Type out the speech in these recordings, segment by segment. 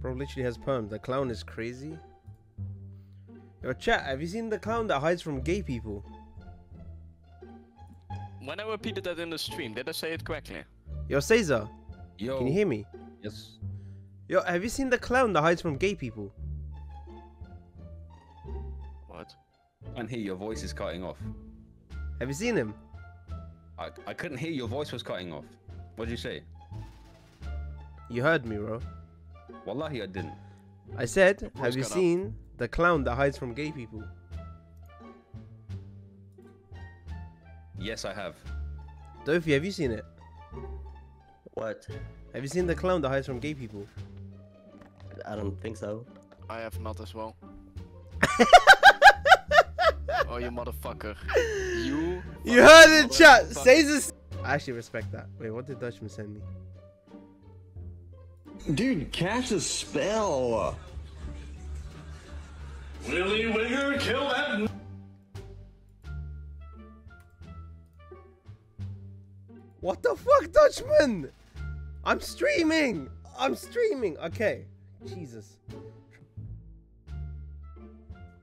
Bro literally has perms. The clown is crazy. Yo, chat, have you seen the clown that hides from gay people? When I repeated that in the stream, did I say it correctly? Yo, Caesar, Yo. can you hear me? Yes. Yo, have you seen the clown that hides from gay people? What? And hear your voice is cutting off. Have you seen him? I, I couldn't hear your voice was cutting off. What did you say? You heard me, bro. Wallahi, I didn't. I said, have you cut off. seen the clown that hides from gay people? Yes, I have. Dofi, have you seen it? What? Have you seen the clown that hides from gay people? I don't think so. I have not as well. oh, you motherfucker. You. You heard it, chat. motherfucker. this. I actually respect that. Wait, what did Dutchman send me? Dude, cast a spell. Willy Wigger, kill that. What the fuck, Dutchman? I'm streaming. I'm streaming. Okay. Jesus.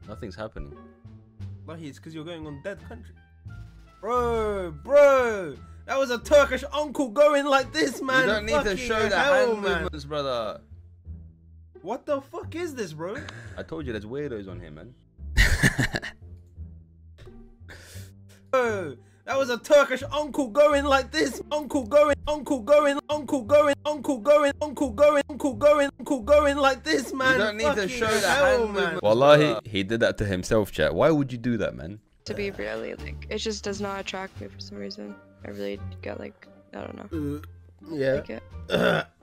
Nothing's happening. Lucky it's because you're going on dead country. Bro, bro. That was a Turkish uncle going like this, man. you don't need to show the hell, hand man. movements, brother. What the fuck is this, bro? I told you there's weirdos on here, man. Bro, that was a Turkish uncle going like this. Uncle going, uncle going, uncle going, uncle going, uncle going, uncle going, uncle going like this, man. you don't need to show the hell, hand man. movements. Wallahi, he did that to himself, chat. Why would you do that, man? to be really like it just does not attract me for some reason. I really got like I don't know. Uh, yeah. Like.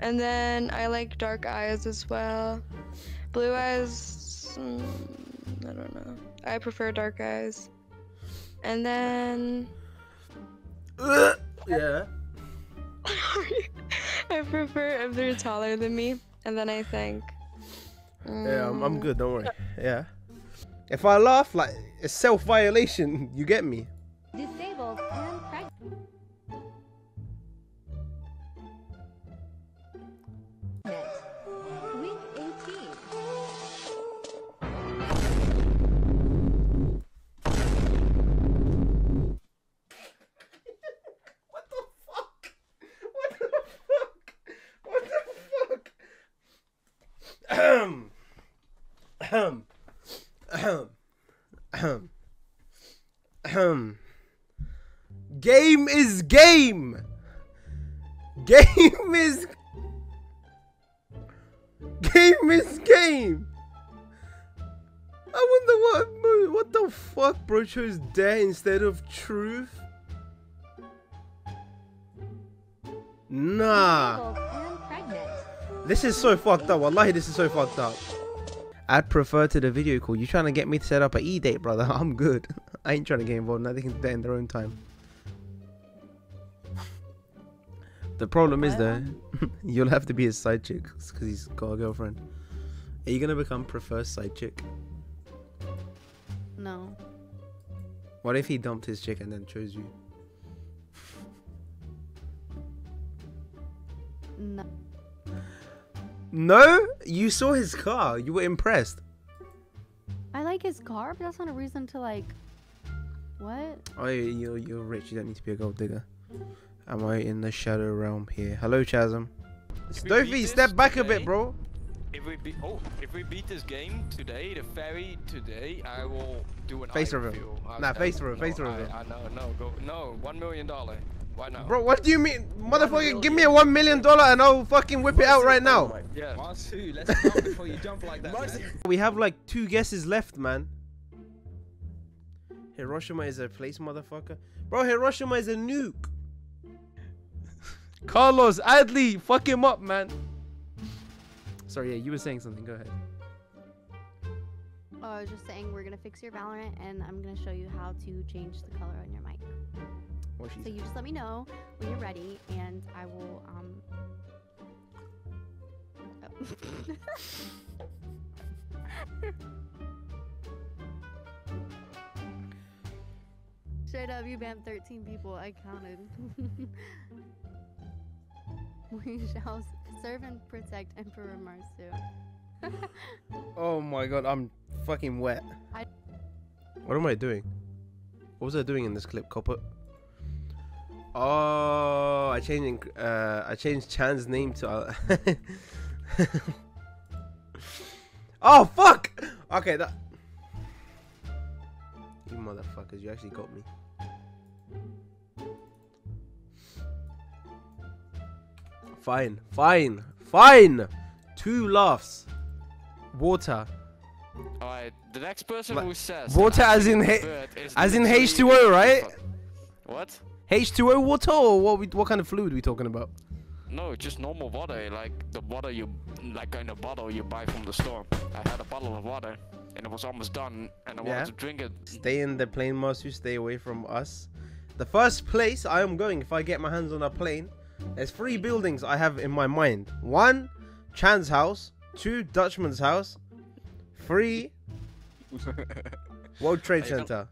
And then I like dark eyes as well. Blue eyes mm, I don't know. I prefer dark eyes. And then yeah. I prefer if they're taller than me. And then I think Yeah, I'm, I'm mm, good. Don't worry. Yeah. If I laugh, like it's self violation. You get me? Ahem. Ahem. Ahem. Ahem. Game is game. Game is game is game. I wonder what what the fuck bro chose dare instead of truth. Nah. Disabled and pregnant. This is so fucked up. Wallahi, this is so fucked up. I'd prefer to the video call. You trying to get me to set up a e-date, brother? I'm good. I ain't trying to get involved. Now they can do that in their own time. The problem is though, you'll have to be his side chick because he's got a girlfriend. Are you gonna become preferred side chick? No. What if he dumped his chick and then chose you? No. No, you saw his car. You were impressed. I like his car, but that's not a reason to like. What? Oh, you're you're rich. You don't need to be a gold digger. Am I in the shadow realm here? Hello, Chasm. If we Stovey, beat step this back a bit, bro. If we beat, oh, if we beat this game today, the ferry today, I will do an Face eye reveal. review. I- Nah, face reveal, no, face reveal. I, know, no, go, no, one million dollar. Why not? Bro, what do you mean, motherfucker? Give me a one million dollar and I'll fucking whip it out right now. Oh yeah. Marsu, let's jump before you jump like that, man. We have like two guesses left, man. Hiroshima is a place, motherfucker. Bro, Hiroshima is a nuke. Carlos Adley, fuck him up, man. Sorry, yeah, you were saying something. Go ahead. Oh, I was just saying we're gonna fix your Valorant, and I'm gonna show you how to change the color on your mic. What she So you just let me know when you're ready, and I will um. Straight up, you banned 13 people. I counted. we shall Serve and protect Emperor Marsu. Oh my god, I'm fucking wet. I- What am I doing? What was I doing in this clip, Copper? Oh, I changed uh I changed Chan's name to uh, Oh fuck! Okay, that You motherfuckers, you actually got me. Fine, fine, fine. Two laughs. Water. Alright, the next person But who says water as in as in literally H2O, right? What? H2O water or what we, what kind of fluid are we talking about? No, just normal water, like the water you, like in a bottle you buy from the store. I had a bottle of water, and it was almost done, and I Yeah. wanted to drink it. Stay in the plane, Marsu. Stay away from us. The first place I am going if I get my hands on a plane, there's three buildings I have in my mind. One, Chan's house. Two, Dutchman's house. Three, World Trade Are you gonna- Center.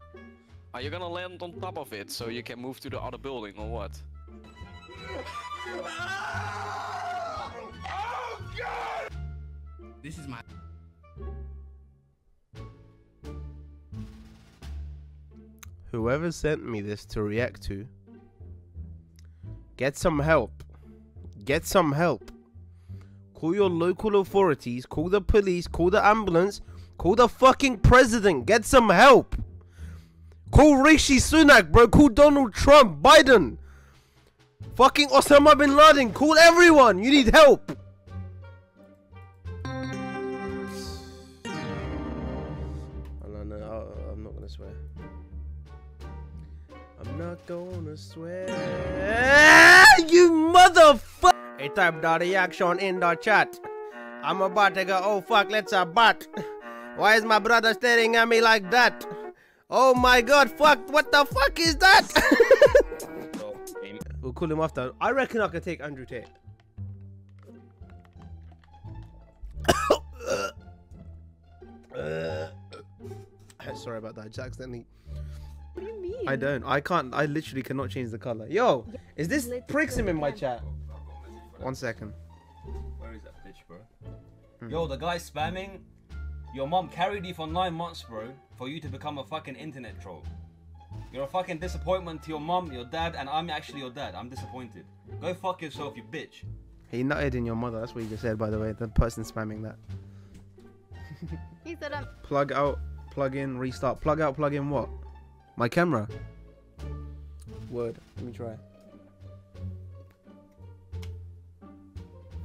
Are you gonna land on top of it so you can move to the other building or what? This is my. Whoever sent me this to react to, get some help. Get some help. Call your local authorities, call the police, call the ambulance, call the fucking president. Get some help. Call Rishi Sunak, bro. Call Donald Trump, Biden. Fucking Osama bin Laden. Call everyone. You need help. No, no, I- I'm not gonna swear. I'm not gonna swear. You motherfucker! Hey, type the reaction in the chat. I'm about to go. Oh fuck, let's a bat. Why is my brother staring at me like that? Oh my god, fuck! What the fuck is that? we'll call him after. I reckon I could take Andrew Tate. Sorry about that. I just accidentally. What do you mean? I don't. I can't. I literally cannot change the color. Yo, is this Prixim in my chat? One second. Where is that bitch, bro? Hmm. Yo, the guy spamming. Your mom carried you for nine months, bro, for you to become a fucking internet troll. You're a fucking disappointment to your mom, your dad, and I'm actually your dad. I'm disappointed. Go fuck yourself, you bitch. He nutted in your mother. That's what you just said, by the way. The person spamming that. He said I'm. Plug out, plug in, restart. Plug out, plug in what? My camera. Word. Let me try.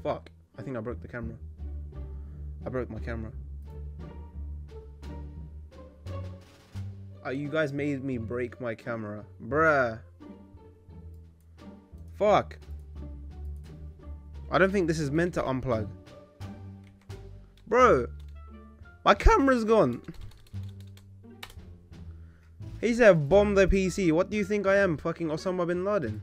Fuck. I think I broke the camera. I broke my camera. Uh, you guys made me break my camera. Bruh. Fuck. I don't think this is meant to unplug. Bro. My camera's gone. He said bomb the PC. What do you think I am? Fucking Osama bin Laden.